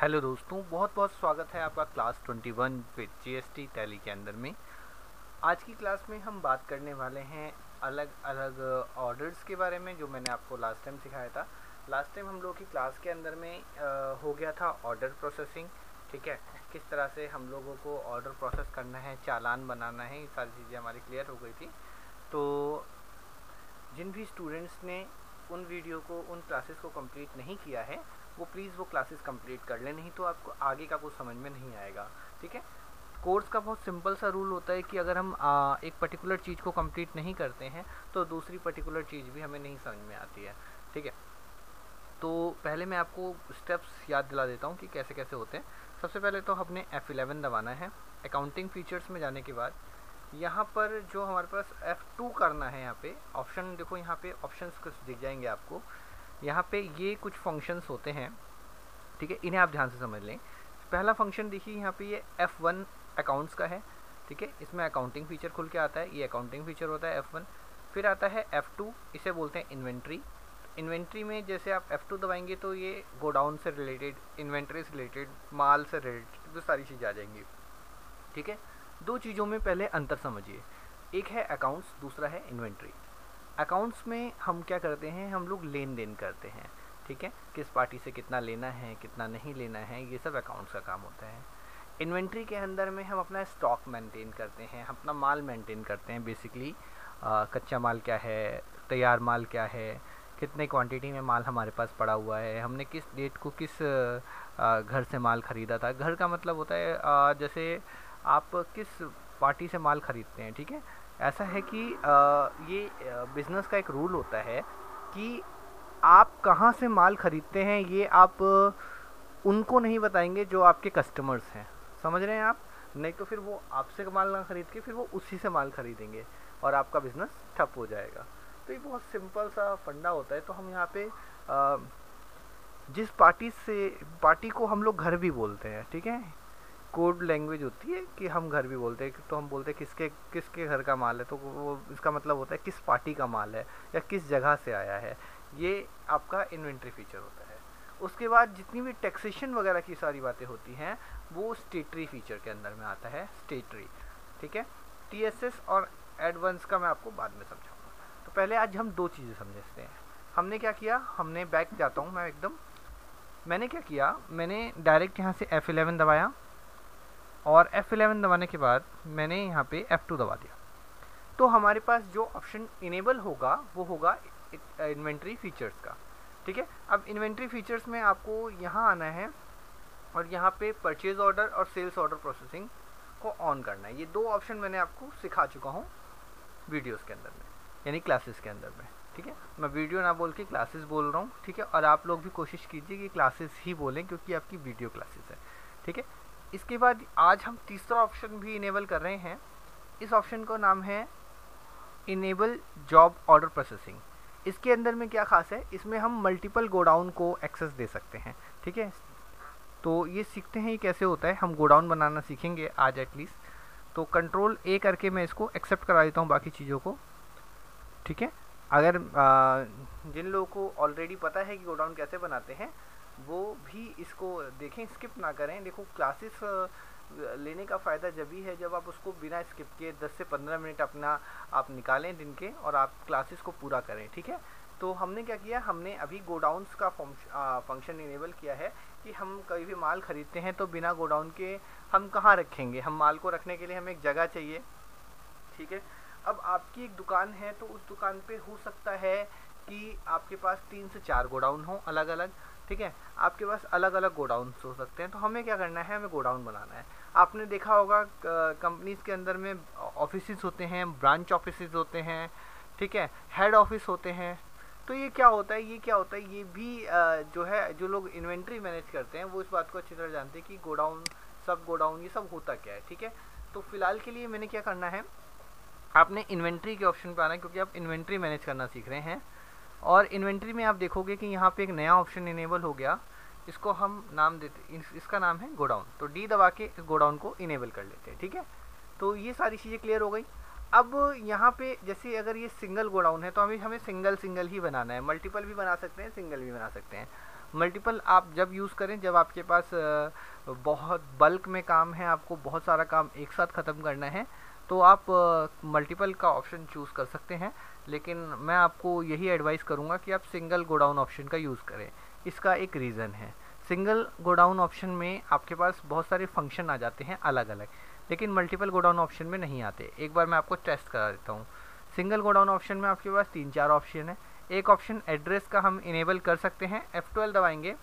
Hello दोस्तों बहुत बहुत स्वागत है आपका क्लास 21 विद जीएसटी टैली के अंदर में। आज की क्लास में हम बात करने वाले हैं अलग अलग ऑर्डर्स के बारे में जो मैंने आपको लास्ट टाइम सिखाया था। लास्ट टाइम हम लोग की क्लास के अंदर में आ, हो गया था ऑर्डर प्रोसेसिंग ठीक है? किस तरह से हम लोगों को ऑर्डर प्रोसेस करना है चालान बनाना है ये सारी चीज़ें हमारी क्लियर हो गई थी। तो जिन भी स्टूडेंट्स ने उन वीडियो को उन क्लासेस को कंप्लीट नहीं किया है वो प्लीज़ वो क्लासेस कंप्लीट कर लें नहीं तो आपको आगे का कुछ समझ में नहीं आएगा ठीक है? कोर्स का बहुत सिंपल सा रूल होता है कि अगर हम आ, एक पर्टिकुलर चीज़ को कंप्लीट नहीं करते हैं तो दूसरी पर्टिकुलर चीज़ भी हमें नहीं समझ में आती है ठीक है? तो पहले मैं आपको स्टेप्स याद दिला देता हूँ कि कैसे कैसे होते हैं। सबसे पहले तो हमने F11 दबाना है अकाउंटिंग फीचर्स में जाने के बाद। यहाँ पर जो हमारे पास F2 करना है यहाँ पे ऑप्शन देखो यहाँ पे ऑप्शंस कुछ दिख जाएँगे आपको। यहाँ पे ये कुछ फ़ंक्शंस होते हैं, ठीक है? इन्हें आप ध्यान से समझ लें। पहला फ़ंक्शन देखिए, यहाँ पे ये F1 अकाउंट्स का है, ठीक है? इसमें अकाउंटिंग फीचर खुल के आता है, ये अकाउंटिंग फीचर होता है F1 फिर आता है F2 इसे बोलते हैं इन्वेंट्री इन्वेंट्री में जैसे आप F2 दबाएँगे तो ये गोडाउन से रिलेटेड इन्वेंट्री से रिलेटेड माल से रिलेटेड तो सारी चीज़ें आ जाएँगी। ठीक है? दो चीज़ों में पहले अंतर समझिए। एक है अकाउंट्स दूसरा है इन्वेंट्री अकाउंट्स में हम क्या करते हैं हम लोग लेन देन करते हैं ठीक है? किस पार्टी से कितना लेना है कितना नहीं लेना है ये सब अकाउंट्स का काम होता है। इन्वेंट्री के अंदर में हम अपना स्टॉक मेंटेन करते हैं अपना माल मेंटेन करते हैं बेसिकली कच्चा माल क्या है तैयार माल क्या है कितने क्वांटिटी में माल हमारे पास पड़ा हुआ है हमने किस डेट को किस आ, घर से माल ख़रीदा था। घर का मतलब होता है आ, जैसे आप किस पार्टी से माल ख़रीदते हैं ठीक है? ऐसा है कि ये बिज़नेस का एक रूल होता है कि आप कहाँ से माल ख़रीदते हैं ये आप उनको नहीं बताएँगे जो आपके कस्टमर्स हैं। समझ रहे हैं आप? नहीं तो फिर वो आपसे माल ना ख़रीद के फिर वो उसी से माल ख़रीदेंगे और आपका बिज़नेस ठप हो जाएगा। तो ये बहुत सिंपल सा फंडा होता है। तो हम यहाँ पे आ, जिस पार्टी से पार्टी को हम लोग घर भी बोलते हैं ठीक है? कोड लैंग्वेज होती है कि हम घर भी बोलते हैं तो हम बोलते हैं किसके किसके घर का माल है तो वो इसका मतलब होता है किस पार्टी का माल है या किस जगह से आया है। ये आपका इन्वेंट्री फीचर होता है। उसके बाद जितनी भी टैक्सेशन वगैरह की सारी बातें होती हैं, वो स्टेटरी फीचर के अंदर में आता है स्टेटरी ठीक है? टीएसएस और एडवांस का मैं आपको बाद में समझाऊँगा। तो पहले आज हम दो चीज़ें समझते हैं। हमने क्या किया? हमने बैक जाता हूँ मैं एकदम। मैंने क्या किया? मैंने डायरेक्ट यहाँ से F11 दबाया। और F11 दबाने के बाद मैंने यहाँ पे F2 दबा दिया। तो हमारे पास जो ऑप्शन इनेबल होगा, वो होगा इन्वेंट्री फीचर्स का। ठीक है? अब इन्वेंट्री फीचर्स में आपको यहाँ आना है और यहाँ पे परचेज ऑर्डर और सेल्स ऑर्डर प्रोसेसिंग को ऑन करना है। ये दो ऑप्शन मैंने आपको सिखा चुका हूँ वीडियोस के अंदर में, यानी क्लासेस के अंदर में। ठीक है? मैं वीडियो ना बोल के क्लासेस बोल रहा हूँ, ठीक है? और आप लोग भी कोशिश कीजिए कि क्लासेस ही बोलें, क्योंकि आपकी वीडियो क्लासेस है। ठीक है? इसके बाद आज हम तीसरा ऑप्शन भी इनेबल कर रहे हैं। इस ऑप्शन का नाम है इनेबल जॉब ऑर्डर प्रोसेसिंग इसके अंदर में क्या खास है? इसमें हम मल्टीपल गोडाउन को एक्सेस दे सकते हैं ठीक है? तो ये सीखते हैं ये कैसे होता है। हम गोडाउन बनाना सीखेंगे आज एटलीस्ट तो कंट्रोल ए करके मैं इसको एक्सेप्ट करा देता हूँ बाकी चीज़ों को ठीक है? अगर आ, जिन लोगों को ऑलरेडी पता है कि गोडाउन कैसे बनाते हैं वो भी इसको देखें स्किप ना करें। देखो क्लासेस लेने का फ़ायदा जब भी है, जब आप उसको बिना स्किप किए 10 से 15 मिनट अपना आप निकालें दिन के और आप क्लासेस को पूरा करें, ठीक है? तो हमने क्या किया, हमने अभी गोडाउंस का फ़ंक्शन इनेबल किया है कि हम कभी भी माल ख़रीदते हैं तो बिना गोडाउन के हम कहाँ रखेंगे? हम माल को रखने के लिए हमें एक जगह चाहिए, ठीक है? अब आपकी एक दुकान है तो उस दुकान पे हो सकता है कि आपके पास तीन से चार गोडाउन हो अलग अलग ठीक है? आपके पास अलग अलग गोडाउन हो सकते हैं तो हमें क्या करना है? हमें गोडाउन बनाना है। आपने देखा होगा कंपनीज़ के अंदर में ऑफ़िस होते हैं ब्रांच ऑफ़िस होते हैं ठीक है? हेड ऑफ़िस होते हैं। तो ये क्या होता है? ये क्या होता है? ये भी आ, जो है जो लोग इन्वेंट्री मैनेज करते हैं वो इस बात को अच्छी तरह जानते हैं कि गोडाउन सब गोडाउन ये सब होता क्या है ठीक है? तो फ़िलहाल के लिए मैंने क्या करना है आपने इन्वेंट्री के ऑप्शन पर आना है क्योंकि आप इन्वेंट्री मैनेज करना सीख रहे हैं। और इन्वेंट्री में आप देखोगे कि यहाँ पे एक नया ऑप्शन इनेबल हो गया। इसको हम नाम देते इस, इसका नाम है गोडाउन। तो डी दबा के इस गोडाउन को इनेबल कर लेते हैं ठीक है? तो ये सारी चीज़ें क्लियर हो गई। अब यहाँ पे जैसे अगर ये सिंगल गोडाउन है तो हमें हमें सिंगल सिंगल ही बनाना है। मल्टीपल भी बना सकते हैं सिंगल भी बना सकते हैं। मल्टीपल आप जब यूज़ करें जब आपके पास बहुत बल्क में काम है आपको बहुत सारा काम एक साथ ख़त्म करना है तो आप मल्टीपल का ऑप्शन चूज़ कर सकते हैं, लेकिन मैं आपको यही एडवाइस करूँगा कि आप सिंगल गोडाउन ऑप्शन का यूज़ करें। इसका एक रीज़न है। सिंगल गोडाउन ऑप्शन में आपके पास बहुत सारे फ़ंक्शन आ जाते हैं अलग अलग लेकिन मल्टीपल गोडाउन ऑप्शन में नहीं आते। एक बार मैं आपको टेस्ट करा देता हूँ। सिंगल गोडाउन ऑप्शन में आपके पास तीन चार ऑप्शन है। एक ऑप्शन एड्रेस का हम इनेबल कर सकते हैं। F12 दबाएँगे।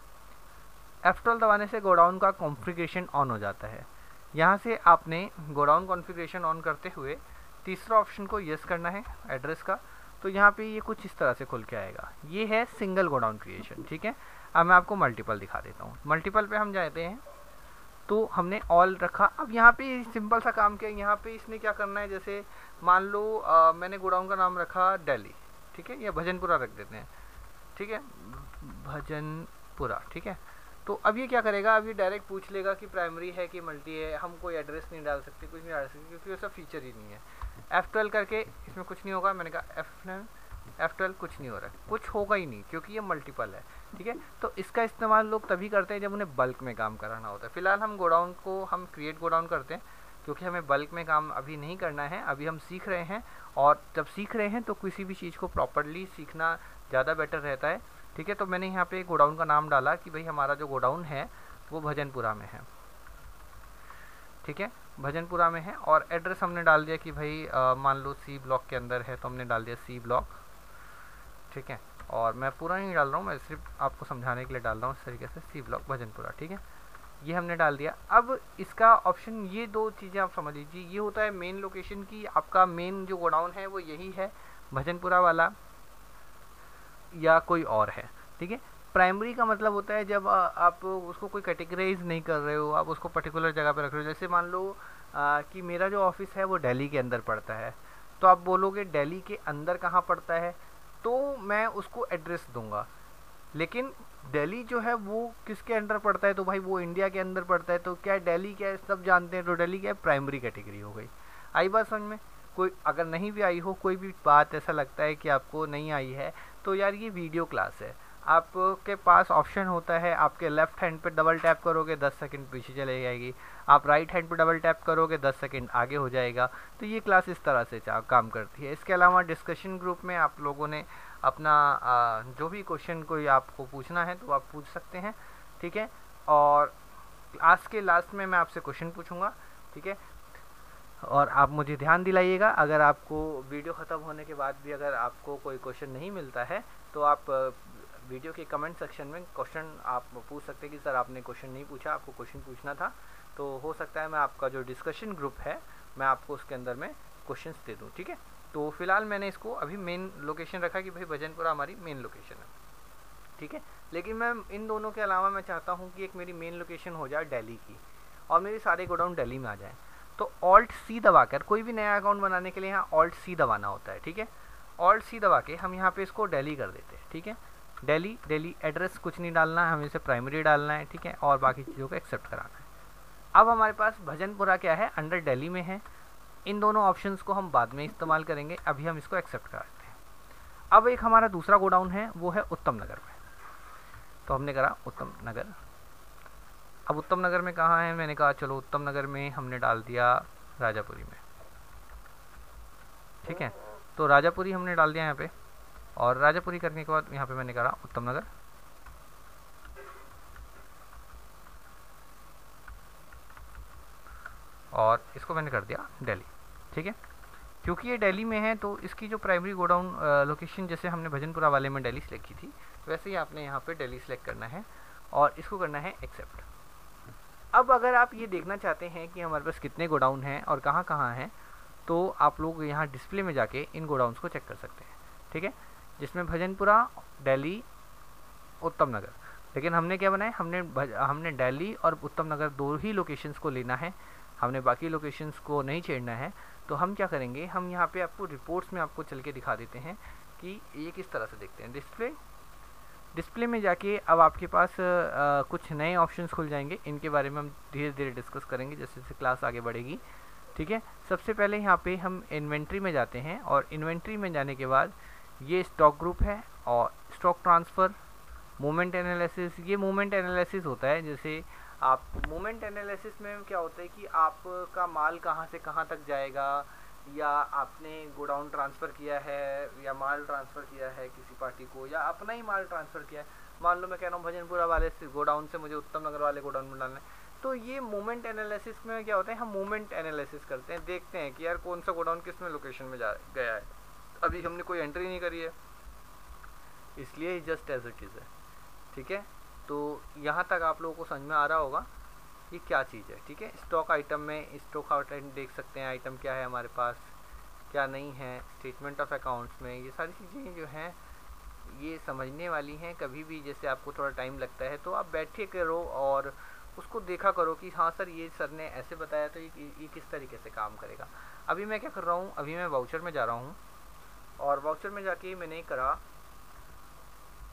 F12 दबाने से गोडाउन का कॉन्फ़िगरेशन ऑन हो जाता है। यहाँ से आपने गोडाउन कॉन्फ़िगरेशन ऑन करते हुए तीसरा ऑप्शन को यस करना है एड्रेस का। तो यहाँ पे ये कुछ इस तरह से खुल के आएगा। ये है सिंगल गोडाउन क्रिएशन ठीक है? अब मैं आपको मल्टीपल दिखा देता हूँ। मल्टीपल पे हम जाते हैं। तो हमने ऑल रखा। अब यहाँ पे सिंपल सा काम किया। यहाँ पे इसने क्या करना है? जैसे मान लो आ, मैंने गोडाउन का नाम रखा दिल्ली ठीक है? या भजनपुरा रख देते हैं ठीक है? भजनपुरा ठीक है? तो अब ये क्या करेगा? अब ये डायरेक्ट पूछ लेगा कि प्राइमरी है कि मल्टी है। हम कोई एड्रेस नहीं डाल सकते, कुछ नहीं डाल सकते, क्योंकि वैसा फीचर ही नहीं है। एफ़ ट्वेल्व करके इसमें कुछ नहीं होगा। मैंने कहा एफ़ एफ़ ट्वेल्व कुछ नहीं हो रहा है। कुछ होगा ही नहीं, क्योंकि ये मल्टीपल है, ठीक है? तो इसका इस्तेमाल लोग तभी करते हैं जब उन्हें बल्क में काम कराना होता है। फ़िलहाल हम गोडाउन को, हम क्रिएट गोडाउन करते हैं, क्योंकि हमें बल्क में काम अभी नहीं करना है। अभी हम सीख रहे हैं और जब सीख रहे हैं तो किसी भी चीज़ को प्रॉपरली सीखना ज़्यादा बेटर रहता है। ठीक है तो मैंने यहाँ पे गोडाउन का नाम डाला कि भाई हमारा जो गोडाउन है, वो भजनपुरा में है। ठीक है, भजनपुरा में है और एड्रेस हमने डाल दिया कि भाई मान लो सी ब्लॉक के अंदर है तो हमने डाल दिया सी ब्लॉक। ठीक है, और मैं पूरा नहीं डाल रहा हूँ, मैं सिर्फ़ आपको समझाने के लिए डाल रहा हूँ इस तरीके से सी ब्लॉक भजनपुरा। ठीक है, ये हमने डाल दिया। अब इसका ऑप्शन, ये दो चीज़ें आप समझ लीजिए। ये होता है मेन लोकेशन की, आपका मेन जो गोडाउन है, वो यही है, भजनपुरा वाला। या कोई और है, ठीक है? प्राइमरी का मतलब होता है जब आप उसको कोई कैटेगराइज नहीं कर रहे हो, आप उसको पर्टिकुलर जगह पे रख रहे हो। जैसे मान लो कि मेरा जो ऑफ़िस है वो दिल्ली के अंदर पड़ता है। तो आप बोलोगे दिल्ली के अंदर कहाँ पड़ता है? तो मैं उसको एड्रेस दूँगा। लेकिन दिल्ली जो है वो किसके अंडर पड़ता है? तो भाई वो इंडिया के अंदर पड़ता है। तो क्या दिल्ली क्या है सब जानते हैं? तो दिल्ली क्या है प्राइमरी कैटेगरी हो गई। आई बात समझ में? कोई, अगर नहीं भी आई हो, कोई भी बात ऐसा लगता है कि आपको नहीं आई है तो यार ये वीडियो क्लास है। आपके पास ऑप्शन होता है, आपके लेफ़्ट हैंड पे डबल टैप करोगे 10 सेकंड पीछे चले जाएगी। आप राइट हैंड पे डबल टैप करोगे 10 सेकंड आगे हो जाएगा। तो ये क्लास इस तरह से काम करती है। इसके अलावा डिस्कशन ग्रुप में आप लोगों ने अपना जो भी क्वेश्चन कोई आपको पूछना है तो आप पूछ सकते हैं, ठीक है? और आज के लास्ट में मैं आपसे क्वेश्चन पूछूँगा, ठीक है? और आप मुझे ध्यान दिलाइएगा। अगर आपको वीडियो ख़त्म होने के बाद भी अगर आपको कोई क्वेश्चन नहीं मिलता है तो आप वीडियो के कमेंट सेक्शन में क्वेश्चन आप पूछ सकते हैं कि, सर, आपने क्वेश्चन नहीं पूछा, आपको क्वेश्चन पूछना था। तो हो सकता है मैं आपका जो डिस्कशन ग्रुप है, मैं आपको उसके अंदर में क्वेश्चन दे दूँ, ठीक है? तो फ़िलहाल मैंने इसको अभी मेन लोकेशन रखा कि भाई भजनपुरा हमारी मेन लोकेशन है, ठीक है? लेकिन मैं इन दोनों के अलावा मैं चाहता हूँ कि एक मेरी मेन लोकेशन हो जाए दिल्ली की, और मेरे सारे गोडाउन दिल्ली में आ जाए। तो ऑल्ट सी दबाकर, कोई भी नया अकाउंट बनाने के लिए यहाँ ऑल्ट सी दबाना होता है, ठीक है? ऑल्ट सी दबा के हम यहाँ पे इसको डेली कर देते हैं, ठीक है? डेली डेली एड्रेस कुछ नहीं डालना है हमें इसे प्राइमरी डालना है, ठीक है? और बाकी चीज़ों को एक्सेप्ट कराना है। अब हमारे पास भजनपुरा क्या है? अंडर डेली में है। इन दोनों ऑप्शंस को हम बाद में इस्तेमाल करेंगे, अभी हम इसको एक्सेप्ट कराते हैं। अब एक हमारा दूसरा गोडाउन है, वो है उत्तम नगर में। तो हमने करा उत्तम नगर अब उत्तम नगर में कहाँ है? मैंने कहा, चलो, उत्तम नगर में हमने डाल दिया राजापुरी में। ठीक है? तो राजापुरी हमने डाल दिया यहाँ पे। और राजापुरी करने के बाद यहाँ पे मैंने करा उत्तम नगर। और इसको मैंने कर दिया दिल्ली ठीक है? क्योंकि ये दिल्ली में है तो इसकी जो प्राइमरी गोडाउन लोकेशन जैसे हमने भजनपुरा वाले में दिल्ली सेलेक्ट की थी, वैसे ही आपने यहाँ पे दिल्ली सेलेक्ट करना है। और इसको करना है एक्सेप्ट अब अगर आप ये देखना चाहते हैं कि हमारे पास कितने गोडाउन हैं और कहाँ कहाँ हैं तो आप लोग यहाँ डिस्प्ले में जाके इन गोडाउंस को चेक कर सकते हैं, ठीक है? जिसमें भजनपुरा, दिल्ली, उत्तम नगर। लेकिन हमने क्या बनाया? हमने हमने दिल्ली और उत्तम नगर दो ही लोकेशंस को लेना है। हमने बाकी लोकेशंस को नहीं छेड़ना है। तो हम क्या करेंगे? हम यहाँ पे आपको रिपोर्ट्स में आपको चल के दिखा देते हैं कि ये किस तरह से देखते हैं। डिस्प्ले डिस्प्ले में जाके अब आपके पास आ, कुछ नए ऑप्शंस खुल जाएँगे। इनके बारे में हम धीरे धीरे डिस्कस करेंगे जैसे जैसे क्लास आगे बढ़ेगी। ठीक है? सबसे पहले यहाँ पे हम इन्वेंट्री में जाते हैं और इन्वेंट्री में जाने के बाद ये स्टॉक ग्रुप है और स्टॉक ट्रांसफ़र मोमेंट एनालिसिस ये मोमेंट एनालिसिस होता है। जैसे आप मोमेंट एनालिसिस में क्या होता है कि आपका माल कहाँ से कहाँ तक जाएगा या आपने गोडाउन ट्रांसफ़र किया है, या माल ट्रांसफ़र किया है किसी पार्टी को, या अपना ही माल ट्रांसफ़र किया है। मान लो मैं कह रहा हूँ भजनपुरा वाले से, गोडाउन से मुझे उत्तम नगर वाले गोडाउन में डालना है। तो ये मोमेंट एनालिसिस में क्या होता है, हम मोमेंट एनालिसिस करते हैं, देखते हैं कि यार कौन सा गोडाउन किसमें लोकेशन में जा, गया है। अभी हमने कोई एंट्री नहीं करी है। इसलिए जस्ट एज इट इज़ है। ठीक है? तो यहाँ तक आप लोगों को समझ में आ रहा होगा कि क्या चीज़ है ठीक है? स्टॉक आइटम में स्टॉक आइटम देख सकते हैं आइटम क्या है हमारे पास क्या नहीं है स्टेटमेंट ऑफ़ अकाउंट्स में ये सारी चीज़ें जो हैं ये समझने वाली हैं। कभी भी जैसे आपको थोड़ा टाइम लगता है तो आप बैठे करो और उसको देखा करो कि हाँ सर ये सर ने ऐसे बताया तो ये, ये किस तरीके से काम करेगा। अभी मैं क्या कर रहा हूँ अभी मैं वाउचर में जा रहा हूँ और वाउचर में जाके मैंने करा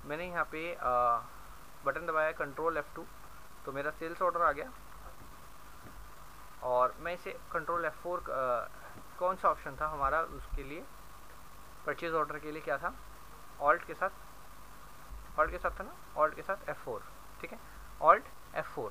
मैंने यहाँ पे आ, बटन दबाया कंट्रोल F2 तो मेरा सेल्स ऑर्डर आ गया। और मैं इसे कंट्रोल F4 कौन सा ऑप्शन था हमारा उसके लिए? परचेज ऑर्डर के लिए क्या था? ऑल्ट के साथ ऑल्ट के साथ था ना? ऑल्ट के साथ F4 ठीक है? ऑल्ट F4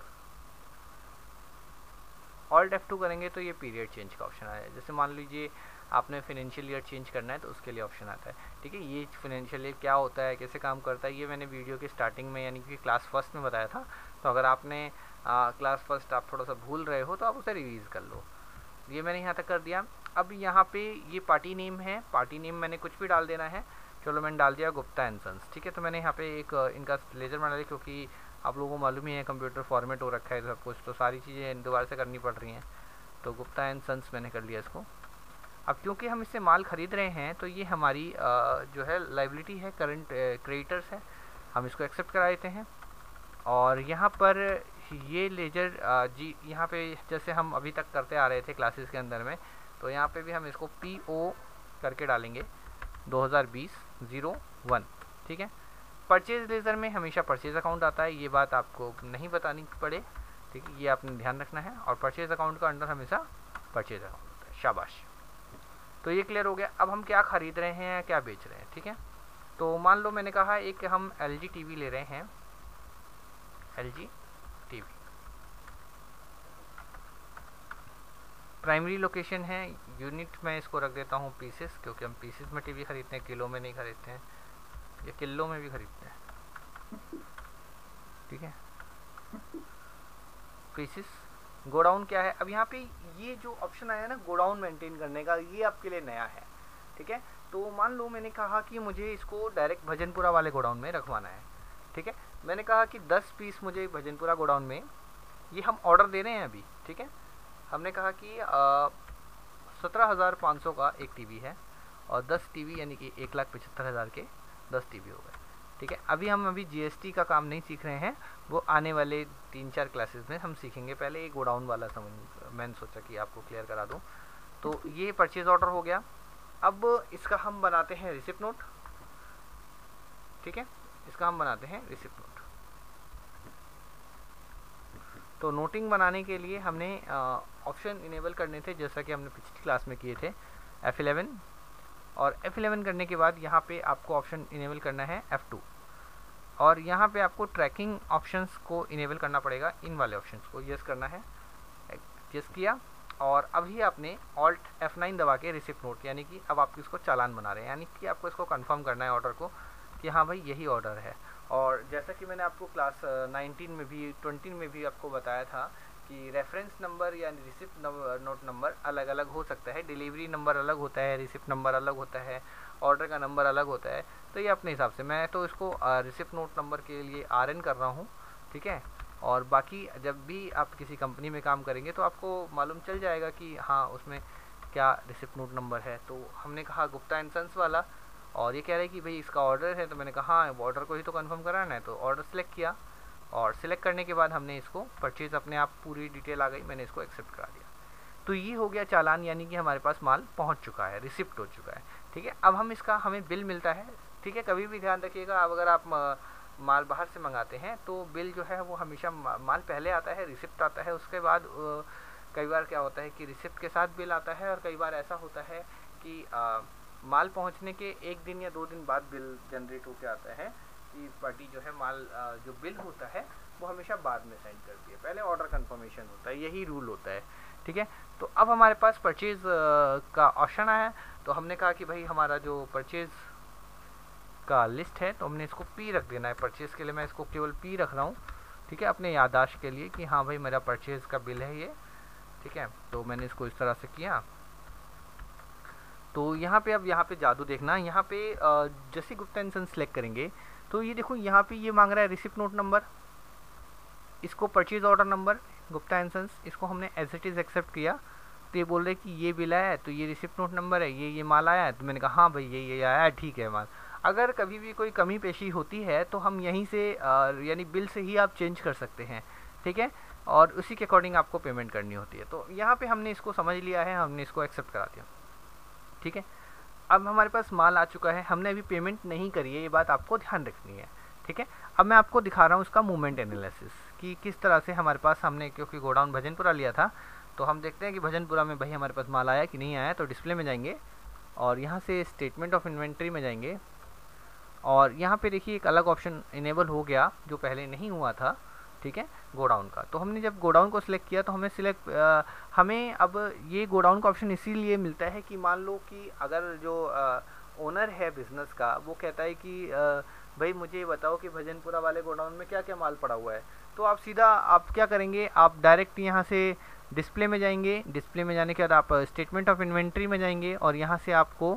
ऑल्ट F2 करेंगे तो ये पीरियड चेंज का ऑप्शन आया जैसे मान लीजिए आपने फिनेंशियल ईयर चेंज करना है तो उसके लिए ऑप्शन आता है, ठीक है? ये फिनेंशियल ईयर क्या होता है, कैसे काम करता है, ये मैंने वीडियो के स्टार्टिंग में यानी कि क्लास फ़र्स्ट में बताया था। तो अगर आपने क्लास फ़र्स्ट आप थोड़ा सा भूल रहे हो तो आप उसे रिवीज कर लो। ये मैंने यहाँ तक कर दिया। अब यहाँ पे ये पार्टी नेम है। पार्टी नेम मैंने कुछ भी डाल देना है। चलो मैंने डाल दिया गुप्ता एंड सन्स ठीक है? तो मैंने यहाँ पे एक, इनका लेजर बना लिया क्योंकि आप लोगों को मालूम ही है कंप्यूटर फॉर्मेट हो रखा है सब कुछ तो सारी चीज़ें दोबारा से करनी पड़ रही हैं। तो गुप्ता एंड सन्स मैंने कर लिया इसको। अब क्योंकि हम इससे माल ख़रीद रहे हैं तो ये हमारी जो है लाइबिलिटी है करंट क्रेडिटर्स है। हम इसको एक्सेप्ट करा देते हैं। और यहाँ पर ये लेजर जी, यहाँ पे जैसे हम अभी तक करते आ रहे थे क्लासेस के अंदर में तो यहाँ पे भी हम इसको पी ओ करके डालेंगे 2020 ज़ीरो वन, ठीक है? परचेज लेज़र में हमेशा परचेज अकाउंट आता है, ये बात आपको नहीं बतानी पड़े, ठीक है? ये आपने ध्यान रखना है, और परचेज अकाउंट का अंडर हमेशा परचेज अकाउंट है, शाबाश। तो ये क्लियर हो गया। अब हम क्या ख़रीद रहे हैं या क्या बेच रहे हैं, ठीक है? तो मान लो मैंने कहा, एक हम एल जी ले रहे हैं L G T V primary location है, यूनिट में इसको रख देता हूँ पीसेस क्योंकि हम पीसेस में टीवी खरीदते हैं, किलो में नहीं खरीदते हैं, या किलो में भी खरीदते हैं। ठीक है? पीसेस गोडाउन क्या है? अब यहाँ पे ये जो ऑप्शन आया ना, गोडाउन मेंटेन करने का, ये आपके लिए नया है। ठीक है? तो मान लो मैंने कहा कि मुझे इसको डायरेक्ट भजनपुरा वाले गोडाउन में रखवाना है। ठीक है? मैंने कहा कि 10 पीस मुझे भजनपुरा गोडाउन में, ये हम ऑर्डर दे रहे हैं अभी। ठीक है? हमने कहा कि सत्रह हज़ार पाँच सौ का एक टीवी है और दस टीवी यानी कि एक लाख पचहत्तर हज़ार के दस टीवी हो गए। ठीक है? अभी हम अभी जीएसटी का काम नहीं सीख रहे हैं। वो आने वाले तीन चार क्लासेस में हम सीखेंगे। पहले ये गोडाउन वाला समझ, मैंने सोचा कि आपको क्लियर करा दूँ। तो ये परचेज ऑर्डर हो गया। अब इसका हम बनाते हैं रिसिप्ट नोट ठीक है? इसका हम बनाते हैं रिसिप्ट नोट तो नोटिंग बनाने के लिए हमने ऑप्शन इनेबल करने थे, जैसा कि हमने पिछली क्लास में किए थे एफ़ इलेवन और F11 करने के बाद यहाँ पे आपको ऑप्शन इनेबल करना है F2 और यहाँ पे आपको ट्रैकिंग ऑप्शंस को इनेबल करना पड़ेगा, इन वाले ऑप्शंस को। यस करना है यस किया। और अभी आपने ऑल्ट F9 दबा के रिसिप्ट नोट यानी कि अब आप इसको चालान बना रहे हैं। यानी कि आपको इसको कंफर्म करना है ऑर्डर को कि हाँ भाई यही ऑर्डर है। और जैसा कि मैंने आपको क्लास 19 में भी 20 में भी आपको बताया था कि रेफरेंस नंबर या रिसिप्ट नोट नंबर अलग अलग हो सकता है। डिलीवरी नंबर अलग होता है रिसिप्ट नंबर अलग होता है ऑर्डर का नंबर अलग होता है। तो ये अपने हिसाब से, मैं तो इसको रिसिप्ट नोट नंबर के लिए आरएन कर रहा हूँ, ठीक है? और बाकी जब भी आप किसी कंपनी में काम करेंगे तो आपको मालूम चल जाएगा कि हाँ उसमें क्या रिसिप्ट नोट नंबर है। तो हमने कहा गुप्ता एंड सन्स वाला और ये कह रहे हैं कि भाई इसका ऑर्डर है तो मैंने कहा हाँ ऑर्डर को ही तो कंफर्म कराना है। तो ऑर्डर सेलेक्ट किया और सिलेक्ट करने के बाद हमने इसको परचेज़ अपने आप पूरी डिटेल आ गई, मैंने इसको एक्सेप्ट करा दिया। तो ये हो गया चालान, यानी कि हमारे पास माल पहुँच चुका है रिसिप्ट हो चुका है, ठीक है? अब हम इसका, हमें बिल मिलता है, ठीक है? कभी भी ध्यान रखिएगा, अब अगर आप माल बाहर से मंगाते हैं तो बिल जो है, वो हमेशा माल पहले आता है रिसिप्ट आता है, उसके बाद कई बार क्या होता है कि रिसिप्ट के साथ बिल आता है और कई बार ऐसा होता है कि माल पहुँचने के एक दिन या दो दिन बाद बिल जनरेट होकर आता है कि पार्टी जो है माल जो बिल होता है, वो हमेशा बाद में सेंड करती है। पहले ऑर्डर कंफर्मेशन होता है, यही रूल होता है, ठीक है? तो अब हमारे पास परचेज़ का ऑप्शन आया तो हमने कहा कि भाई हमारा जो परचेज़ का लिस्ट है तो हमने इसको पी रख देना है। परचेज़ के लिए मैं इसको केवल पी रख रहा हूँ, ठीक है? अपने यादाश्त के लिए कि हाँ भाई मेरा परचेज़ का बिल है ये, ठीक है? तो मैंने इसको इस तरह से किया। तो यहाँ पे अब यहाँ पे जादू देखना, यहाँ पे जैसे गुप्ता इंसन सेलेक्ट करेंगे तो ये देखो यहाँ पे ये मांग रहा है रिसिप्ट नोट नंबर इसको purchase order number Gupta and sons इसको हमने एज इट इज़ एक्सेप्ट किया तो ये बोल रहे कि ये बिल आया है तो ये रिसिप्ट नोट नंबर है, ये ये माल आया है तो मैंने कहा हाँ भाई, ये ये आया है, ठीक है माल। अगर कभी भी कोई कमी पेशी होती है तो हम यहीं से यानी बिल से ही आप चेंज कर सकते हैं, ठीक है? और उसी के अकॉर्डिंग आपको पेमेंट करनी होती है। तो यहाँ पे हमने इसको समझ लिया है, हमने इसको एक्सेप्ट करा दिया। ठीक है? अब हमारे पास माल आ चुका है, हमने अभी पेमेंट नहीं करी है, ये बात आपको ध्यान रखनी है, ठीक है? अब मैं आपको दिखा रहा हूँ उसका मूवमेंट एनालिसिस कि किस तरह से हमारे पास हमने, क्योंकि गोडाउन भजनपुरा लिया था तो हम देखते हैं कि भजनपुरा में भाई हमारे पास माल आया कि नहीं आया तो डिस्प्ले में जाएँगे और यहाँ से स्टेटमेंट ऑफ़ इन्वेंट्री में जाएँगे। और यहाँ पे देखिए एक अलग ऑप्शन इनेबल हो गया, जो पहले नहीं हुआ था, ठीक है? गोडाउन का। तो हमने जब गोडाउन को सिलेक्ट किया तो हमें सिलेक्ट हमें अब ये गोडाउन का ऑप्शन इसीलिए मिलता है कि मान लो कि अगर जो ओनर है बिज़नेस का वो कहता है कि आ, भाई मुझे बताओ कि भजनपुरा वाले गोडाउन में क्या क्या माल पड़ा हुआ है? तो आप सीधा आप क्या करेंगे आप डायरेक्ट यहाँ से डिस्प्ले में जाएँगे। डिस्प्ले में जाने के बाद आप स्टेटमेंट ऑफ़ इन्वेंट्री में जाएँगे और यहाँ से आपको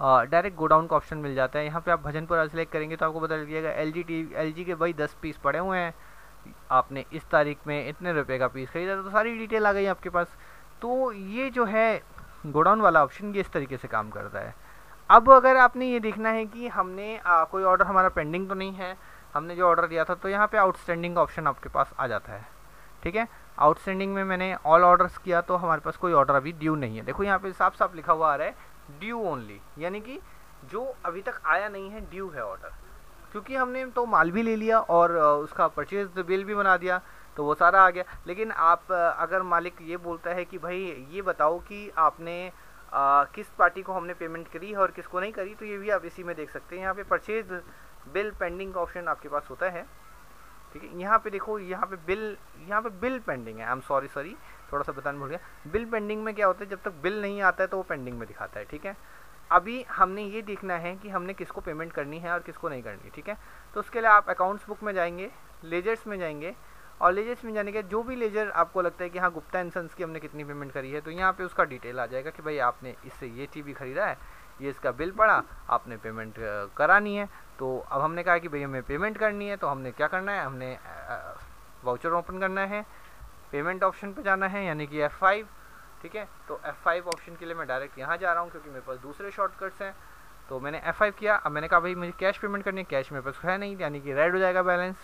डायरेक्ट गोडाउन का ऑप्शन मिल जाता है। यहाँ पे आप भजनपुरा सेलेक्ट करेंगे तो आपको पता लग जाएगा L G T L G के भाई दस पीस पड़े हुए हैं। आपने इस तारीख में इतने रुपए का पीस खरीदा तो सारी डिटेल आ गई आपके पास। तो ये जो है गोडाउन वाला ऑप्शन ये इस तरीके से काम करता है। अब अगर आपने ये देखना है कि हमने आ, कोई ऑर्डर हमारा पेंडिंग तो नहीं है हमने जो ऑर्डर दिया था तो यहाँ पे आउटस्टैंडिंग ऑप्शन आपके पास आ जाता है। ठीक है? आउटस्टैंडिंग में मैंने ऑल ऑर्डर्स किया तो हमारे पास कोई ऑर्डर अभी ड्यू नहीं है। देखो यहाँ पे साफ़ साफ़ लिखा हुआ आ रहा है ड्यू ओनली यानी कि जो अभी तक आया नहीं है ड्यू है ऑर्डर क्योंकि हमने तो माल भी ले लिया और उसका परचेज बिल भी बना दिया तो वो सारा आ गया। लेकिन आप अगर मालिक ये बोलता है कि भाई ये बताओ कि आपने आ, किस पार्टी को हमने पेमेंट करी है और किसको नहीं करी तो ये भी आप इसी में देख सकते हैं। यहाँ पे परचेज बिल पेंडिंग का ऑप्शन आपके पास होता है। ठीक है? यहाँ पे देखो यहाँ पे बिल यहाँ पे बिल पेंडिंग है। आई एम सॉरी सॉरी थोड़ा सा बताने भूल गया। बिल पेंडिंग में क्या होता है? जब तक बिल नहीं आता है तो वो पेंडिंग में दिखाता है। ठीक है? अभी हमने ये देखना है कि हमने किसको पेमेंट करनी है और किसको नहीं करनी, ठीक है? तो उसके लिए आप अकाउंट्स बुक में जाएँगे लेजर्स में जाएँगे और लेजर्स में जाने के जो भी लेजर आपको लगता है कि हाँ गुप्ता इंसन्स की हमने कितनी पेमेंट करी है तो यहाँ पे उसका डिटेल आ जाएगा कि भाई आपने इससे ये टीवी खरीदा है, ये इसका बिल पड़ा, आपने पेमेंट करानी है। तो अब हमने कहा कि भाई हमें पेमेंट करनी है तो हमने क्या करना है? हमने वाउचर ओपन करना है पेमेंट ऑप्शन पर जाना है, यानी कि एफ़ ठीक है? तो F5 ऑप्शन के लिए मैं डायरेक्ट यहाँ जा रहा हूँ क्योंकि मेरे पास दूसरे शॉर्टकट्स हैं। तो मैंने F5 किया। अब मैंने कहा, भाई, मुझे कैश पेमेंट करनी है। कैश मेरे पास है नहीं, यानी कि रेड हो जाएगा बैलेंस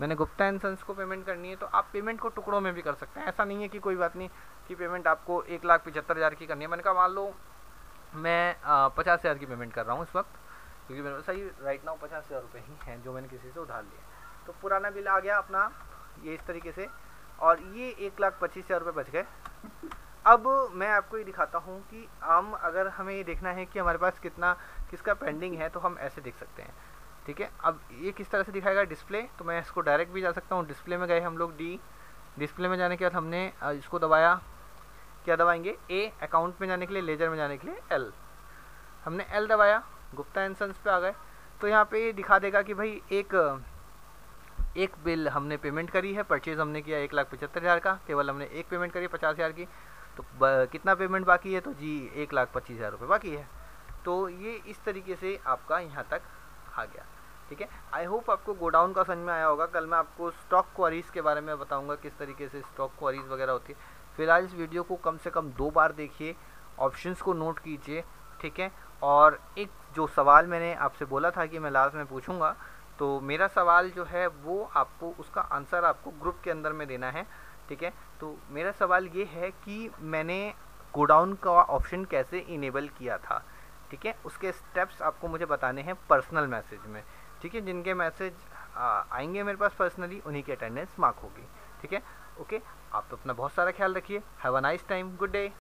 मैंने गुप्ता एंड सन्स को पेमेंट करनी है। तो आप पेमेंट को टुकड़ों में भी कर सकते हैं। ऐसा नहीं है कि कोई बात नहीं कि पेमेंट आपको एक लाख पचहत्तर हज़ार की करनी है। मैंने कहा, मान लो, मैं पचास हज़ार की पेमेंट कर रहा हूँ इस वक्त, क्योंकि मेरे पास सही राइट नाउ पचास हज़ार रुपये ही हैं जो मैंने किसी से उधार लिया तो पुराना बिल आ गया अपना, ये इस तरीके से। और ये एक लाख पच्चीस हज़ार रुपये बच गए। अब मैं आपको ये दिखाता हूँ कि हम अगर हमें ये देखना है कि हमारे पास कितना, किसका पेंडिंग है तो हम ऐसे देख सकते हैं। ठीक है? अब ये किस तरह से दिखाएगा डिस्प्ले तो मैं इसको डायरेक्ट भी जा सकता हूँ। डिस्प्ले में गए हम लोग डी डिस्प्ले में जाने के बाद हमने इसको दबाया। क्या दबाएँगे? ए अकाउंट में जाने के लिए लेजर में जाने के लिए एल हमने एल दबाया। गुप्ता एंसन्स पे आ गए। तो यहाँ पे दिखा देगा कि भाई एक एक बिल हमने पेमेंट करी है। परचेज हमने किया एक लाख पचहत्तर हज़ार का। केवल हमने एक पेमेंट करी, पचास हज़ार की। तो कितना पेमेंट बाकी है? तो जी, एक लाख पच्चीस हज़ार रुपये बाकी है। तो ये इस तरीके से आपका यहाँ तक आ गया। ठीक है? आई होप आपको गोडाउन का समझ में आया होगा। कल मैं आपको स्टॉक क्वारीज के बारे में बताऊँगा किस तरीके से स्टॉक क्वारीज वगैरह होती है। फ़िलहाल इस वीडियो को कम से कम दो बार देखिए। ऑप्शंस को नोट कीजिए। ठीक है? और एक जो सवाल मैंने आपसे बोला था कि मैं लास्ट में पूछूँगा तो मेरा सवाल जो है, वो आपको, उसका आंसर आपको ग्रुप के अंदर में देना है। ठीक है? तो मेरा सवाल ये है कि मैंने गोडाउन का ऑप्शन कैसे इनेबल किया था? ठीक है? उसके स्टेप्स आपको मुझे बताने हैं पर्सनल मैसेज में। ठीक है? जिनके मैसेज आएँगे मेरे पास पर्सनली उन्हीं की अटेंडेंस मार्क होगी। ठीक है? ओके आप तो अपना बहुत सारा ख्याल रखिए। Have a nice time good day